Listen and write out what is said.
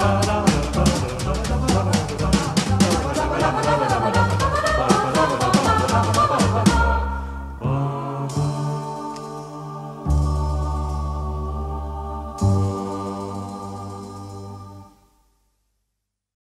la la.